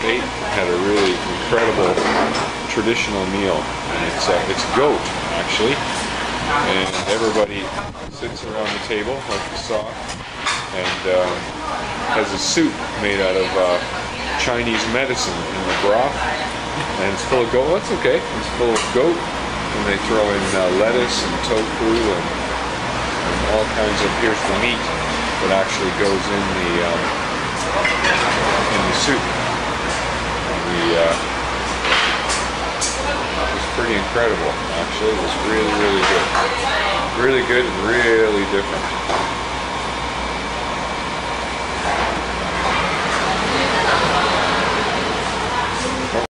State. Had a really incredible traditional meal, and it's uh, it's goat actually, and everybody sits around the table like you saw, and um, has a soup made out of uh, Chinese medicine in the broth, and it's full of goat. Well, that's okay. It's full of goat, and they throw in uh, lettuce and tofu and, and all kinds of. Here's the meat that actually goes in the um, in the soup. Uh, it was pretty incredible. Actually, it was really, really good. Really good and really different.